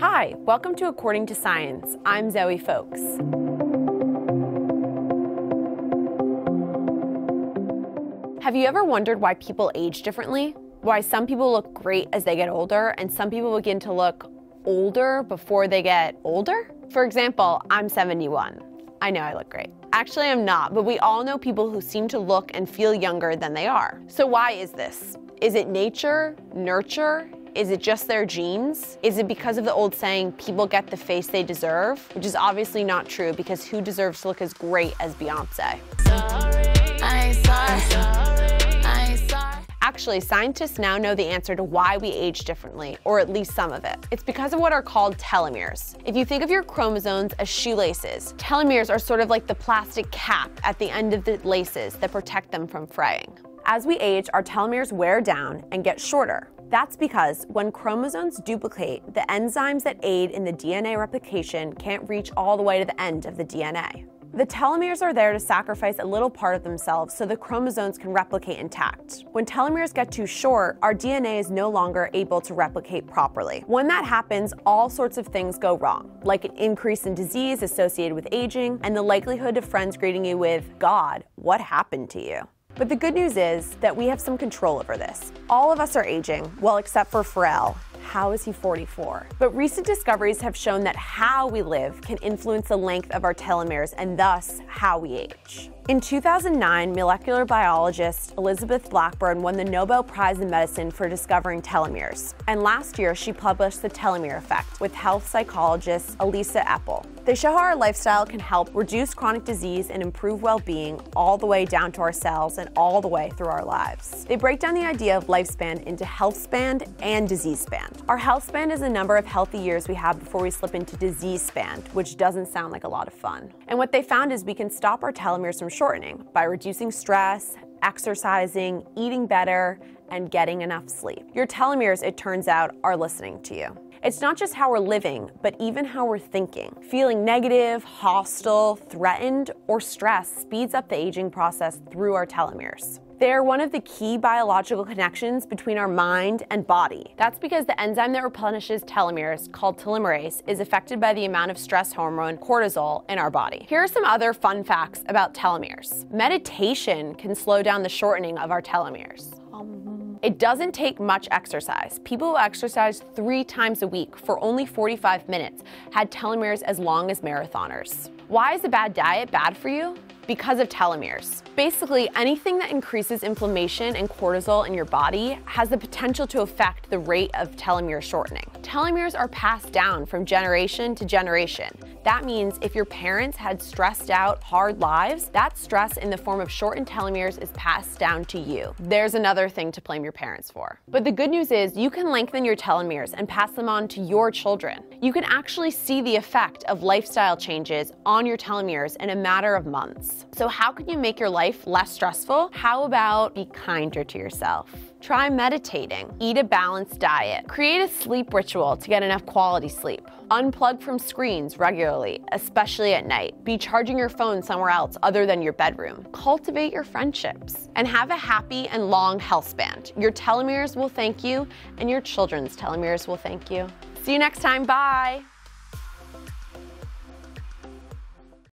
Hi, welcome to According to Science. I'm Zoe Foulkes. Have you ever wondered why people age differently? Why some people look great as they get older and some people begin to look older before they get older? For example, I'm 71. I know I look great. Actually, I'm not, but we all know people who seem to look and feel younger than they are. So, why is this? Is it nature, nurture? Is it just their genes? Is it because of the old saying, people get the face they deserve? Which is obviously not true because who deserves to look as great as Beyonce? Actually, scientists now know the answer to why we age differently, or at least some of it. It's because of what are called telomeres. If you think of your chromosomes as shoelaces, telomeres are sort of like the plastic cap at the end of the laces that protect them from fraying. As we age, our telomeres wear down and get shorter. That's because when chromosomes duplicate, the enzymes that aid in the DNA replication can't reach all the way to the end of the DNA. The telomeres are there to sacrifice a little part of themselves so the chromosomes can replicate intact. When telomeres get too short, our DNA is no longer able to replicate properly. When that happens, all sorts of things go wrong, like an increase in disease associated with aging and the likelihood of friends greeting you with, God, what happened to you? But the good news is that we have some control over this. All of us are aging, well, except for Pharrell. How is he 44? But recent discoveries have shown that how we live can influence the length of our telomeres and thus how we age. In 2009, molecular biologist Elizabeth Blackburn won the Nobel Prize in Medicine for discovering telomeres. And last year, she published The Telomere Effect with health psychologist Elissa Epel. They show how our lifestyle can help reduce chronic disease and improve well being all the way down to our cells and all the way through our lives. They break down the idea of lifespan into health span and disease span. Our health span is the number of healthy years we have before we slip into disease span, which doesn't sound like a lot of fun. And what they found is we can stop our telomeres from shortening by reducing stress, exercising, eating better, and getting enough sleep. Your telomeres, it turns out, are listening to you. It's not just how we're living, but even how we're thinking. Feeling negative, hostile, threatened, or stressed speeds up the aging process through our telomeres. They're one of the key biological connections between our mind and body. That's because the enzyme that replenishes telomeres, called telomerase, is affected by the amount of stress hormone cortisol in our body. Here are some other fun facts about telomeres. Meditation can slow down the shortening of our telomeres. It doesn't take much exercise. People who exercise three times a week for only 45 minutes had telomeres as long as marathoners. Why is a bad diet bad for you? because of telomeres. Basically, anything that increases inflammation and cortisol in your body has the potential to affect the rate of telomere shortening. Telomeres are passed down from generation to generation. That means if your parents had stressed out, hard lives, that stress in the form of shortened telomeres is passed down to you. There's another thing to blame your parents for. But the good news is you can lengthen your telomeres and pass them on to your children. You can actually see the effect of lifestyle changes on your telomeres in a matter of months. So, how can you make your life less stressful? How about be kinder to yourself? Try meditating, eat a balanced diet, create a sleep ritual to get enough quality sleep. Unplug from screens regularly, especially at night. Be charging your phone somewhere else other than your bedroom. Cultivate your friendships and have a happy and long health span. Your telomeres will thank you, and your children's telomeres will thank you. See you next time. Bye.